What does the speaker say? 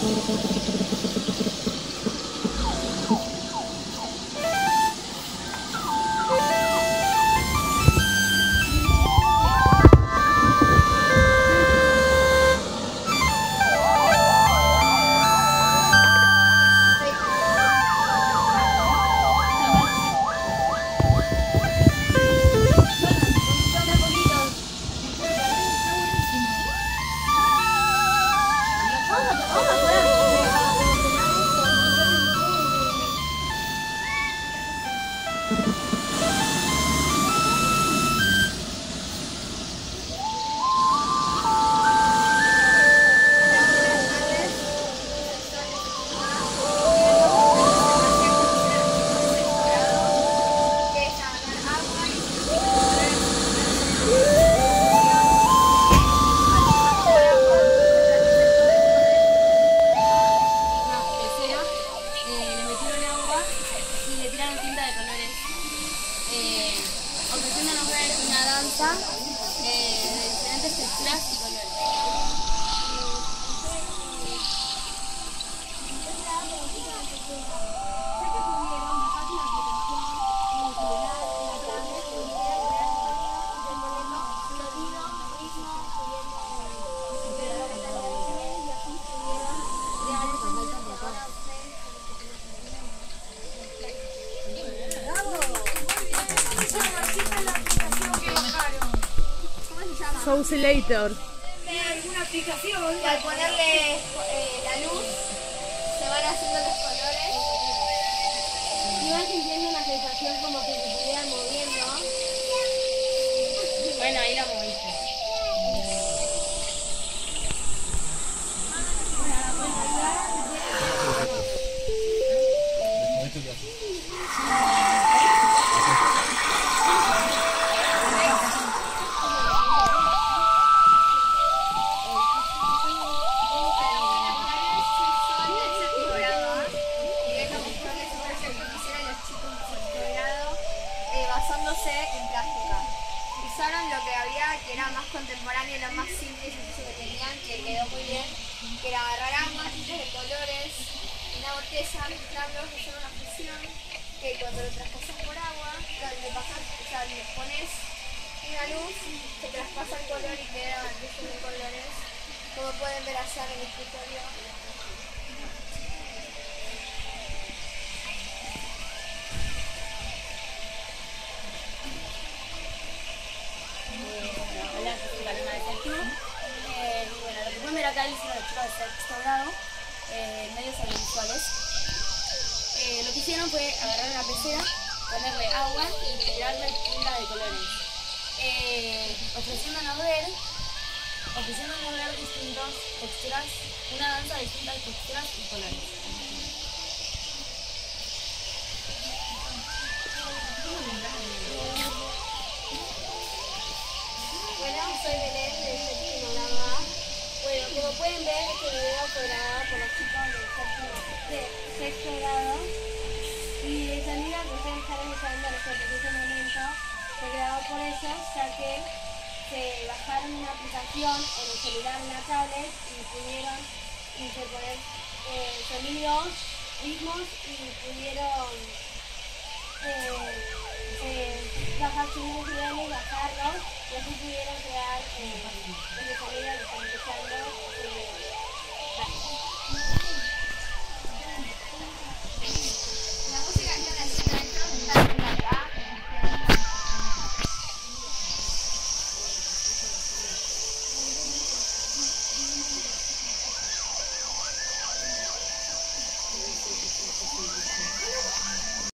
ハハハハ! you eh, de diferentes plásticos Oscillator. alguna aplicación y al ponerle eh, la luz se van haciendo los colores y van sintiendo una sensación como que se estuvieran moviendo. Bueno, ahí la que era más contemporáneo, lo más simple y sencillo que tenían, que quedó muy bien, que era agarrar tintas de colores, una botella, mezclarlos, hacer una fusión, que cuando lo traspasas por agua, le, pasas, o sea, le pones una luz, se traspasa el color y quedan luces de colores, como pueden ver allá en el escritorio. De sexto grado, eh, medios audiovisuales. Eh, lo que hicieron fue agarrar una pecera, ponerle agua y tirarle tinta de colores. Eh, ofreciéndonos ver, ofreciéndonos ver distintas texturas, una danza de distintas texturas y colores. Grabado por los chicos del de sexto grado. Y el sonido que ustedes están escuchando nosotros en este momento fue grabado por ellos, ya que se bajaron una aplicación en el celular, en la tablet, y pudieron interponer eh, sonidos, ritmos, y pudieron eh, eh, bajar sus niveles, bajarlos, y así pudieron crear